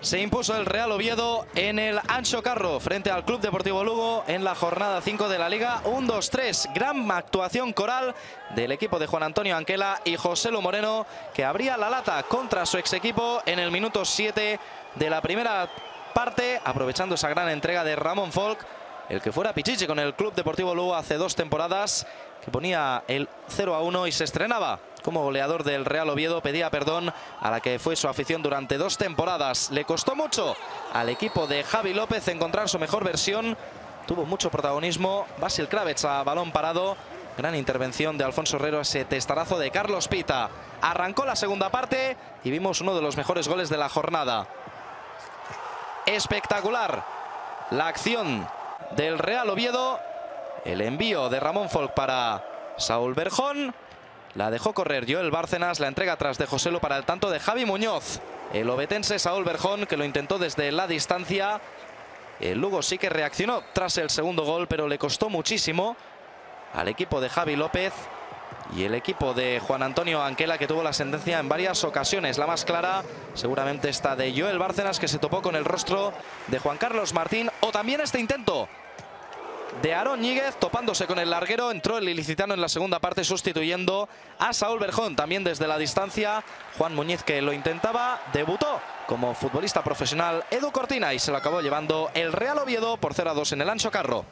Se impuso el Real Oviedo en el Ancho Carro frente al Club Deportivo Lugo en la jornada 5 de la Liga 1-2-3. Gran actuación coral del equipo de Juan Antonio Anquela y José Lu Moreno que abría la lata contra su ex equipo en el minuto 7 de la primera parte, aprovechando esa gran entrega de Ramón Folk, el que fuera Pichichi con el Club Deportivo Lugo hace dos temporadas, que ponía el 0-1 y se estrenaba como goleador del Real Oviedo. Pedía perdón a la que fue su afición durante dos temporadas. Le costó mucho al equipo de Javi López encontrar su mejor versión. Tuvo mucho protagonismo. Basil Kravets a balón parado. Gran intervención de Alfonso Herrero, ese testarazo de Carlos Pita. Arrancó la segunda parte y vimos uno de los mejores goles de la jornada. Espectacular la acción del Real Oviedo. El envío de Ramón Folk para Saúl Berjón. La dejó correr Joel Bárcenas, la entrega atrás de Joselo para el tanto de Javi Muñoz. El obetense Saúl Berjón que lo intentó desde la distancia. El Lugo sí que reaccionó tras el segundo gol, pero le costó muchísimo al equipo de Javi López y el equipo de Juan Antonio Anquela que tuvo la sentencia en varias ocasiones. La más clara seguramente está de Joel Bárcenas que se topó con el rostro de Juan Carlos Martín o también este intento de Aaron Ñíguez topándose con el larguero. Entró el ilicitano en la segunda parte sustituyendo a Saúl Berjón. También desde la distancia Juan Muñiz que lo intentaba. Debutó como futbolista profesional Edu Cortina y se lo acabó llevando el Real Oviedo por 0 a 2 en el Ancho Carro.